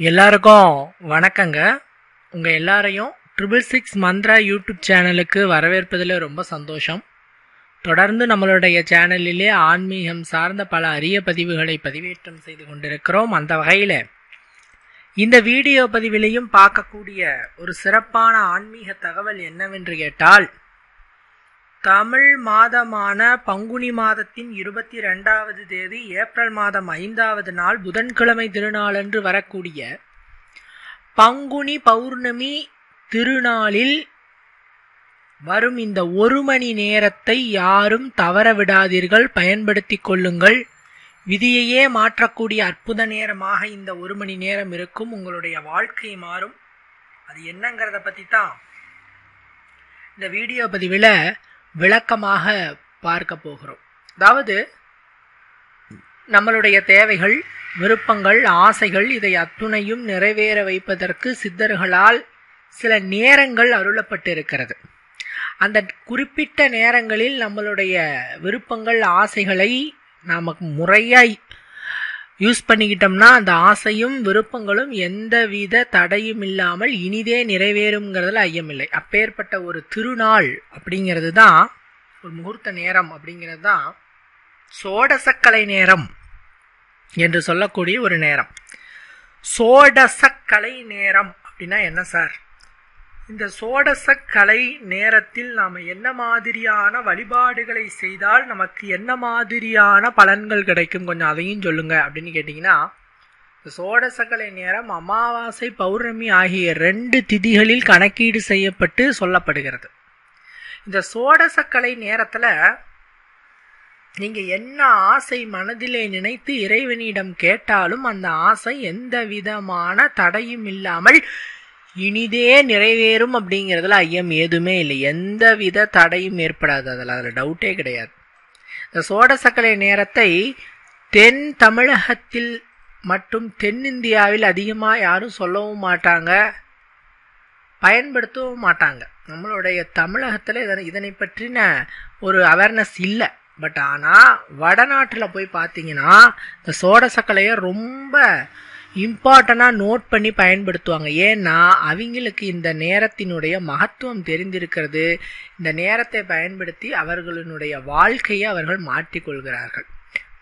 எல்லாருக்கும் வணக்கங்க. உங்கள் எல்லாரையும் ட்ரிபிள் சிக்ஸ் மந்த்ரா யூடியூப் சேனலுக்கு வரவேற்பதில் ரொம்ப சந்தோஷம். தொடர்ந்து நம்மளுடைய சேனலிலே ஆன்மீகம் சார்ந்த பல அரிய பதிவுகளை பதிவேற்றம் செய்து கொண்டிருக்கிறோம் அந்த வகையில். இந்த வீடியோ பதிவிலையும் பார்க்கக்கூடிய ஒரு சிறப்பான ஆன்மீக தகவல் என்னவென்று கேட்டால் தமிழ் மாதமான பங்குனி மாதத்தின் இருபத்தி ரெண்டாவது தேதி ஏப்ரல் மாதம் ஐந்தாவது நாள் புதன்கிழமை திருநாளன்று வரக்கூடிய பங்குனி பௌர்ணமி திருநாளில் வரும் இந்த ஒரு மணி நேரத்தை யாரும் தவற விடாதீர்கள் பயன்படுத்திக் கொள்ளுங்கள். விதியையே மாற்றக்கூடிய அற்புத நேரமாக இந்த ஒரு மணி நேரம் இருக்கும் உங்களுடைய வாழ்க்கை மாறும். அது என்னங்கிறத பற்றி தான் இந்த வீடியோ பதிவில் விளக்கமாக பார்க்க போகிறோம். அதாவது நம்மளுடைய தேவைகள் விருப்பங்கள் ஆசைகள் இதை அத்துணையும் நிறைவேற வைப்பதற்கு சித்தர்களால் சில நேரங்கள் அருளப்பட்டிருக்கிறது. அந்த குறிப்பிட்ட நேரங்களில் நம்மளுடைய விருப்பங்கள் ஆசைகளை நாம் முறையாய் யூஸ் பண்ணிக்கிட்டோம்னா அந்த ஆசையும் விருப்பங்களும் எந்தவித தடையும் இல்லாமல் இனிதே நிறைவேறுங்கிறதுல ஐயமில்லை. அப்பேற்பட்ட ஒரு திருநாள் அப்படிங்கிறது தான் ஒரு முகூர்த்த நேரம் அப்படிங்கிறது தான் சோடசக்கலை நேரம் என்று சொல்லக்கூடிய ஒரு நேரம். சோடசக்கலை நேரம் அப்படின்னா என்ன சார்? இந்த சோடசக்கலை நேரத்தில் நாம் என்ன மாதிரியான வழிபாடுகளை செய்தால் நமக்கு என்ன மாதிரியான பலன்கள் கிடைக்கும்? கொஞ்சம் அதையும் சொல்லுங்க. அப்படின்னு கேட்டிங்கன்னா இந்த சோடசக்கலை நேரம் அமாவாசை பௌர்ணமி ஆகிய ரெண்டு திதிகளில் கணக்கீடு செய்யப்பட்டு சொல்லப்படுகிறது. இந்த சோடசக்கலை நேரத்தில் நீங்கள் என்ன ஆசை மனதிலே நினைத்து இறைவனிடம் கேட்டாலும் அந்த ஆசை எந்த விதமான தடையும் இல்லாமல் இனிதே நிறைவேறும் அப்படிங்கிறதுல ஐயம் எதுவுமே இல்லை. எந்த வித தடையும் ஏற்படாது அதில். அதில் டவுட்டே கிடையாது. இந்த சோடசக்கலை நேரத்தை தென் தமிழகத்தில் மற்றும் தென்னிந்தியாவில் அதிகமாக யாரும் சொல்லவும் மாட்டாங்க பயன்படுத்தவும் மாட்டாங்க. நம்மளுடைய தமிழகத்தில் இதனை இதனை பற்றின ஒரு அவேர்னஸ் இல்லை. பட் ஆனால் வடநாட்டில் போய் பார்த்தீங்கன்னா இந்த சோடசக்கலையை ரொம்ப இம்பார்ட்டனாக நோட் பண்ணி பயன்படுத்துவாங்க. ஏன்னா அவங்களுக்கு இந்த நேரத்தினுடைய மகத்துவம் தெரிந்திருக்கிறது. இந்த நேரத்தை பயன்படுத்தி அவர்களினுடைய வாழ்க்கையை அவர்கள் மாற்றிக்கொள்கிறார்கள்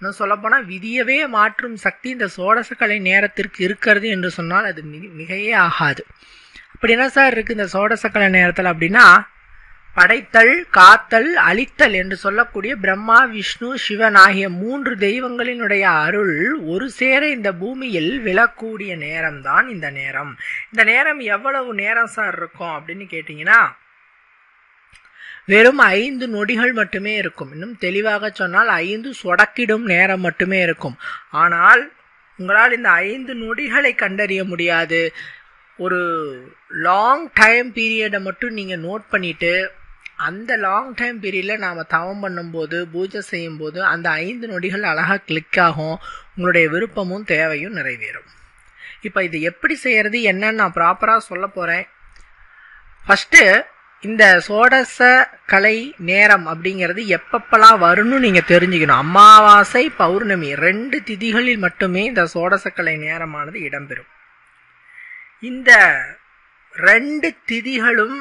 இன்னும் சொல்லப்போனால் விதியவே மாற்றும் சக்தி இந்த சோடசக்கலை நேரத்திற்கு இருக்கிறது என்று சொன்னால் அது மிகையே ஆகாது. அப்படி என்ன சார் இருக்குது இந்த சோடசக்கலை நேரத்தில் அப்படின்னா படைத்தல் காத்தல் அழித்தல் என்று சொல்லக்கூடிய பிரம்மா விஷ்ணு சிவன் ஆகிய மூன்று தெய்வங்களினுடைய அருள் ஒரு சேர இந்த பூமியில் விழக்கூடிய நேரம்தான் இந்த நேரம். இந்த நேரம் எவ்வளவு நேரம் சார் இருக்கும் அப்படின்னு கேட்டிங்கன்னா வெறும் ஐந்து நொடிகள் மட்டுமே இருக்கும். இன்னும் தெளிவாக சொன்னால் ஐந்து சொடக்கிடும் நேரம் மட்டுமே இருக்கும். ஆனால் உங்களால் இந்த ஐந்து நொடிகளை கண்டறிய முடியாது. ஒரு லாங் டைம் பீரியடை மட்டும் நீங்கள் நோட் பண்ணிவிட்டு அந்த லாங் டைம் பீரியடில் நாம் தவம் பண்ணும்போது பூஜை செய்யும்போது அந்த ஐந்து நொடிகள் அழகாக கிளிக் ஆகும். உங்களுடைய விருப்பமும் தேவையும் நிறைவேறும். இப்போ இது எப்படி செய்கிறது என்னன்னு நான் ப்ராப்பராக சொல்ல போகிறேன் ஃபஸ்ட்டு இந்த சோடச கலை நேரம் அப்படிங்கிறது எப்பப்பெல்லாம் வரும்னு நீங்கள் தெரிஞ்சுக்கணும். அமாவாசை பௌர்ணமி ரெண்டு திதிகளில் மட்டுமே இந்த சோடசக்கலை நேரமானது இடம்பெறும். இந்த ரெண்டு திதிகளும்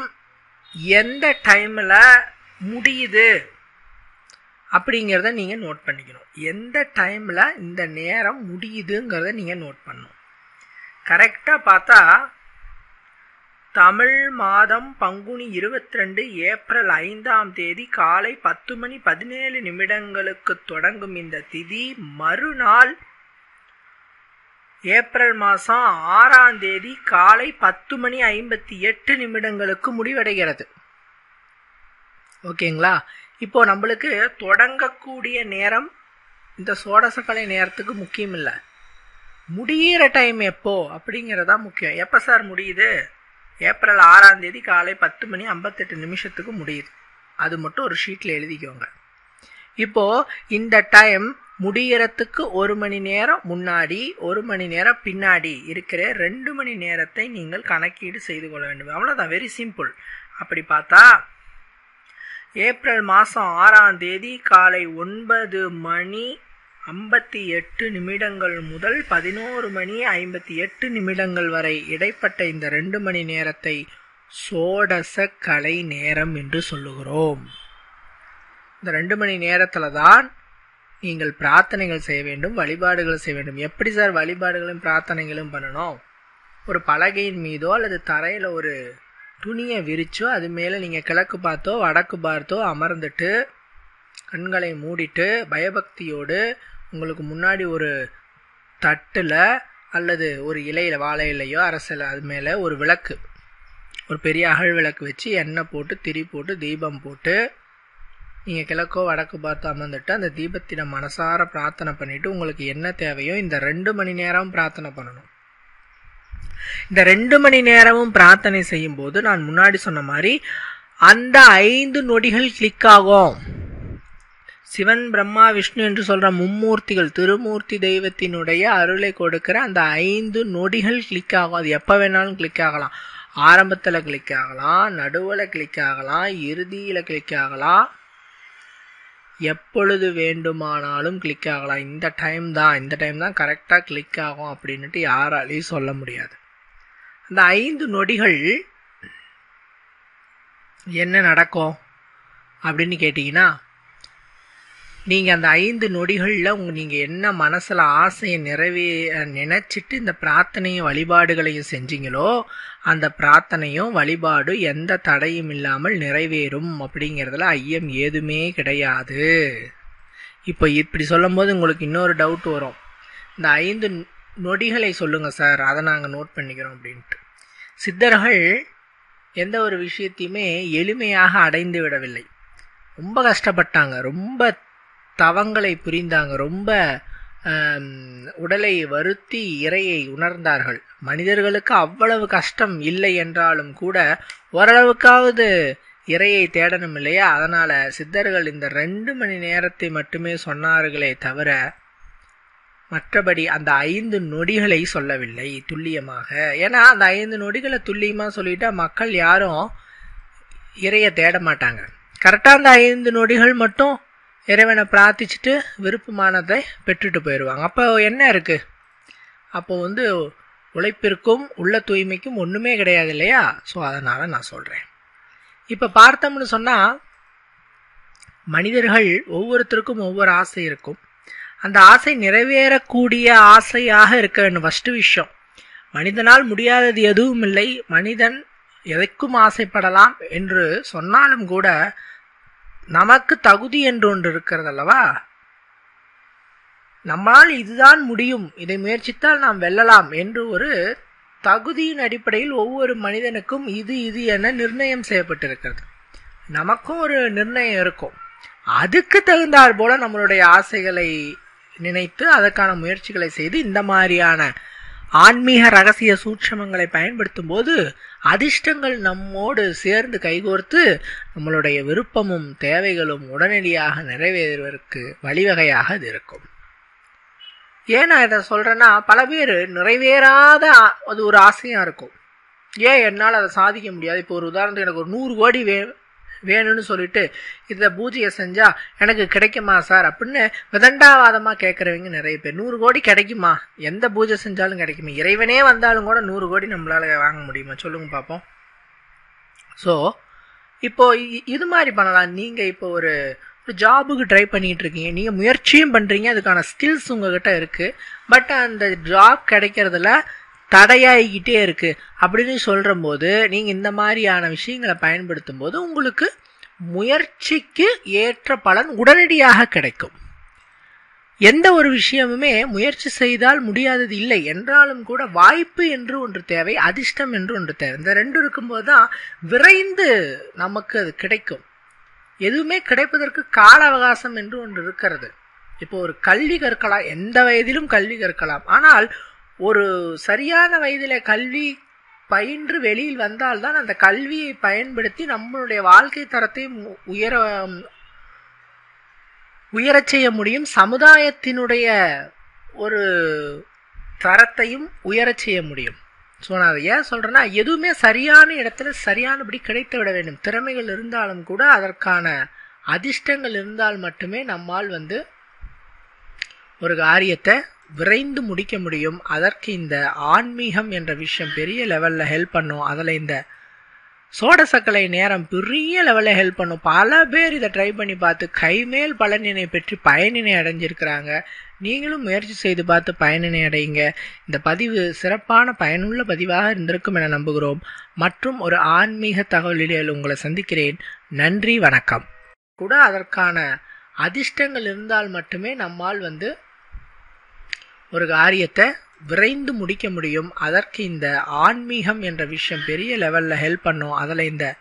எந்த டைமில் முடியுது அப்படிங்கிறத நீங்கள் நோட் பண்ணிக்கணும். எந்த டைமில் இந்த நேரம் முடியுதுங்கிறத நீங்கள் நோட் பண்ணணும். கரெக்டாக பார்த்தா தமிழ் மாதம் பங்குனி இருபத்தி ரெண்டு ஏப்ரல் ஐந்தாம் தேதி காலை பத்து மணி பதினேழு நிமிடங்களுக்கு தொடங்கும் இந்த திதி மறுநாள் ஏப்ரல் மாதம் ஆறாம் தேதி காலை பத்து மணி ஐம்பத்தி எட்டு நிமிடங்களுக்கு முடிவடைகிறது. ஓகேங்களா? இப்போ நம்மளுக்கு தொடங்கக்கூடிய நேரம் இந்த சோடசக்கலை நேரத்துக்கு முக்கியம் இல்லை முடிகிற டைம் எப்போ அப்படிங்கிறதா முக்கியம். எப்போ சார் முடியுது? ஏப்ரல் ஆறாம் தேதி காலை பத்து மணி ஐம்பத்தெட்டு நிமிஷத்துக்கு முடியுது. அது மட்டும் ஒரு ஷீட்டில் எழுதிக்கோங்க. இப்போது இந்த டைம் முடியறதுக்கு ஒரு மணி நேரம் முன்னாடி ஒரு மணி நேரம் பின்னாடி இருக்கிற ரெண்டு மணி நேரத்தை நீங்கள் கணக்கீடு செய்து கொள்ள வேண்டும். அவ்வளோதான் வெரி சிம்பிள் அப்படி பார்த்தா ஏப்ரல் மாதம் ஆறாம் தேதி காலை ஒன்பது மணி ஐம்பத்தி எட்டு நிமிடங்கள் முதல் பதினோரு மணி ஐம்பத்தி எட்டு நிமிடங்கள் வரை இடைப்பட்ட இந்த ரெண்டு மணி நேரத்தை சோடச கலை நேரம் என்று சொல்லுகிறோம். இந்த ரெண்டு மணி நேரத்தில் தான் நீங்கள் பிரார்த்தனைகள் செய்ய வேண்டும் வழிபாடுகள் செய்ய வேண்டும். எப்படி சார் வழிபாடுகளும் பிரார்த்தனைகளும் பண்ணணும்? ஒரு பலகையின் மீதோ அல்லது தரையில் ஒரு துணியை விரிச்சோ அது மேலே நீங்கள் கிழக்கு பார்த்தோ வடக்கு பார்த்தோ அமர்ந்துட்டு கண்களை மூடிட்டு பயபக்தியோடு உங்களுக்கு முன்னாடி ஒரு தட்டில் அல்லது ஒரு இலையில் வாழை இலையோ அரசில் அது மேலே ஒரு விளக்கு. ஒரு பெரிய அகழ் விளக்கு வச்சு எண்ணெய் போட்டு திரி போட்டு தீபம் போட்டு நீங்கள் கிழக்கோ வடக்கு பார்த்து அமர்ந்துட்டு அந்த தீபத்திடம் மனசார பிரார்த்தனை பண்ணிவிட்டு உங்களுக்கு என்ன தேவையோ இந்த ரெண்டு மணி நேரம் பிரார்த்தனை பண்ணணும். இந்த ரெண்டு மணி நேரமும் பிரார்த்தனை செய்யும் போது நான் முன்னாடி சொன்ன மாதிரி அந்த ஐந்து நொடிகள் கிளிக் ஆகும். சிவன் பிரம்மா விஷ்ணு என்று சொல்ற மும்மூர்த்திகள் திருமூர்த்தி தெய்வத்தினுடைய அருளை கொடுக்கிற அந்த ஐந்து நொடிகள் கிளிக் ஆகும். அது எப்போ வேணாலும் கிளிக் ஆகலாம். ஆரம்பத்தில் கிளிக் ஆகலாம் நடுவில் கிளிக் ஆகலாம் இறுதியில் கிளிக் ஆகலாம். எப்பொழுது வேண்டுமானாலும் கிளிக் ஆகலாம். இந்த டைம் தான் இந்த டைம் தான் கரெக்டாக கிளிக் ஆகும் அப்படின்ட்டு யாராலையும் சொல்ல முடியாது. அந்த ஐந்து நொடிகள் என்ன நடக்கும் அப்படின்னு கேட்டிங்கன்னா நீங்கள் அந்த ஐந்து நொடிகளில் உங்க நீங்கள் என்ன மனசில் ஆசையை நிறைவே நினச்சிட்டு இந்த பிரார்த்தனையும் வழிபாடுகளையும் செஞ்சீங்களோ அந்த பிரார்த்தனையும் வழிபாடு எந்த தடையும் இல்லாமல் நிறைவேறும் அப்படிங்கிறதுல ஐயம் ஏதுமே கிடையாது. இப்போ இப்படி சொல்லும்போது உங்களுக்கு இன்னொரு டவுட் வரும். இந்த ஐந்து நொடிகளை சொல்லுங்கள் சார் அதை நாங்கள் நோட் பண்ணிக்கிறோம் அப்படின்ட்டு. சித்தர்கள் எந்த ஒரு விஷயத்தையுமே எளிமையாக அடைந்து விடவில்லை. ரொம்ப கஷ்டப்பட்டாங்க. ரொம்ப தவங்களை புரிந்தாங்க. ரொம்ப உடலை வருத்தி இறையை உணர்ந்தார்கள். மனிதர்களுக்கு அவ்வளவு கஷ்டம் இல்லை என்றாலும் கூட ஓரளவுக்காவது இறையை தேடணும் இல்லையா? அதனால் சித்தர்கள் இந்த ரெண்டு மணி நேரத்தை மட்டுமே சொன்னார்களே தவிர மற்றபடி அந்த ஐந்து நொடிகளை சொல்லவில்லை துல்லியமாக. ஏன்னா அந்த ஐந்து நொடிகளை துல்லியமாக சொல்லிட்டா மக்கள் யாரும் இறையை தேட மாட்டாங்க. கரெக்டாக அந்த ஐந்து நொடிகள் மட்டும் இறைவனை பிரார்த்திச்சுட்டு விருப்பமானதை பெற்றுட்டு போயிடுவாங்க. அப்போ என்ன இருக்கு? அப்போ வந்து உழைப்பிற்கும் உள்ள தூய்மைக்கும் ஒன்றுமே கிடையாது இல்லையா? ஸோ அதனால் நான் சொல்கிறேன் இப்போ பார்த்தோம்னு சொன்னால் மனிதர்கள் ஒவ்வொருத்தருக்கும் ஒவ்வொரு ஆசை இருக்கும். அந்த ஆசை நிறைவேறக்கூடிய ஆசையாக இருக்க வேண்டும். ஃபஸ்ட்டு விஷயம் மனிதனால் முடியாதது எதுவும் இல்லை. மனிதன் எதைக்கும் ஆசைப்படலாம் என்று சொன்னாலும் கூட நமக்கு தகுதி என்று ஒன்று இருக்கிறது அல்லவா நம்மால் இதுதான் முடியும். இதை முயற்சித்தால் நாம் வெல்லலாம் என்று ஒரு தகுதியின் அடிப்படையில் ஒவ்வொரு மனிதனுக்கும் இது இது என நிர்ணயம் செய்யப்பட்டிருக்கிறது. நமக்கும் ஒரு நிர்ணயம் இருக்கும். அதுக்கு தகுந்தாற் போல நம்மளுடைய ஆசைகளை நினைத்து அதற்கான முயற்சிகளை செய்து இந்த மாதிரியான ஆன்மீக ரகசிய சூட்சமங்களை பயன்படுத்தும் போது அதிர்ஷ்டங்கள் நம்மோடு சேர்ந்து கைகோர்த்து நம்மளுடைய விருப்பமும் தேவைகளும் உடனடியாக நிறைவேறுவதற்கு வழிவகையாக அது இருக்கும். ஏன் நான் இதை சொல்கிறேன்னா பல பேர் நிறைவேறாத அது ஒரு ஆசையாக இருக்கும். ஏன் என்னால் அதை சாதிக்க முடியாது? இப்போ ஒரு உதாரணத்துக்கு எனக்கு ஒரு நூறு கோடி வே வேணும்னு சொல்லிட்டு இதை பூஜையை செஞ்சால் எனக்கு கிடைக்குமா சார்? அப்படின்னு விதண்டாவாதமாக கேட்குறவங்க நிறைய பேர். நூறு கோடி கிடைக்குமா? எந்த பூஜை செஞ்சாலும் கிடைக்குமா. இறைவனே வந்தாலும் கூட நூறு கோடி நம்மளால வாங்க முடியுமா? சொல்லுங்க பார்ப்போம் ஸோ இப்போ இது மாதிரி பண்ணலாம். நீங்கள் இப்போ ஒரு ஒரு ஜாபுக்கு ட்ரை பண்ணிகிட்டு இருக்கீங்க. நீங்கள் முயற்சியும் பண்ணுறீங்க அதுக்கான ஸ்கில்ஸ் உங்ககிட்ட இருக்குது பட் அந்த ஜாப் கிடைக்கிறதுல தடையாகிக்கிட்டே இருக்கு. அப்படின்னு சொல்கிற போது நீங்கள் இந்த மாதிரியான விஷயங்களை பயன்படுத்தும் போது உங்களுக்கு முயற்சிக்கு ஏற்ற பலன் உடனடியாக கிடைக்கும். எந்த ஒரு விஷயமுமே முயற்சி செய்தால் முடியாதது இல்லை. என்றாலும் கூட வாய்ப்பு என்று ஒன்று தேவை அதிர்ஷ்டம் என்று ஒன்று தேவை. இந்த ரெண்டு இருக்கும்போது தான் விரைந்து நமக்கு அது கிடைக்கும். எதுவுமே கிடைப்பதற்கு கால அவகாசம் என்று ஒன்று இருக்கிறது. இப்போ ஒரு கல்வி கற்கலாம் எந்த வயதிலும் கல்வி கற்கலாம். ஆனால் ஒரு சரியான வயதில் கல்வி பயின்று வெளியில் வந்தால்தான் அந்த கல்வியை பயன்படுத்தி நம்மளுடைய வாழ்க்கை தரத்தை உயர உயரச் செய்ய முடியும். சமுதாயத்தினுடைய ஒரு தரத்தையும் உயரச் செய்ய முடியும். ஸோ நான் அதை ஏன் சொல்கிறேன்னா எதுவுமே சரியான இடத்துல சரியானபடி கிடைத்து விட வேண்டும். திறமைகள் இருந்தாலும் கூட அதற்கான அதிர்ஷ்டங்கள் இருந்தால் மட்டுமே நம்மால் வந்து ஒரு காரியத்தை விரைந்து முடிக்க முடியும். அதற்கு இந்த ஆன்மீகம் என்ற விஷயம் பெரிய லெவலில் ஹெல்ப் பண்ணும். அதில் இந்த சோடசக்கலை நேரம் பெரிய லெவலில் ஹெல்ப் பண்ணும். பல பேர் இதை ட்ரை பண்ணி பார்த்து கைமேல் பலனினை பெற்று பயனினை அடைஞ்சிருக்கிறாங்க. நீங்களும் முயற்சி செய்து பார்த்து பயனினை அடையுங்க. இந்த பதிவு சிறப்பான பயனுள்ள பதிவாக இருந்திருக்கும் என நம்புகிறோம். மற்றும் ஒரு ஆன்மீக தகவலில் உங்களை சந்திக்கிறேன். நன்றி வணக்கம். கூட அதற்கான அதிர்ஷ்டங்கள் இருந்தால் மட்டுமே நம்மால் வந்து ஒரு காரியத்தை விரைந்து முடிக்க முடியும். அதற்கு இந்த ஆன்மீகம் என்ற விஷயம் பெரிய லெவலில் ஹெல்ப் பண்ணும். அதில் இந்த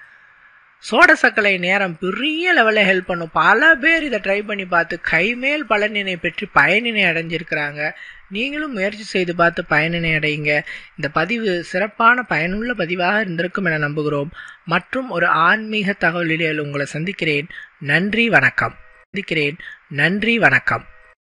சோடசக்கலை நேரம் பெரிய லெவலில் ஹெல்ப் பண்ணும். பல பேர் இதை ட்ரை பண்ணி பார்த்து கைமேல் பலனினை பெற்று பயனினை அடைஞ்சிருக்கிறாங்க. நீங்களும் முயற்சி செய்து பார்த்து பயனினை அடையுங்க. இந்த பதிவு சிறப்பான பயனுள்ள பதிவாக இருந்திருக்கும் என நம்புகிறோம். மற்றும் ஒரு ஆன்மீக தகவலில் உங்களை சந்திக்கிறேன். நன்றி வணக்கம். சந்திக்கிறேன். நன்றி வணக்கம்.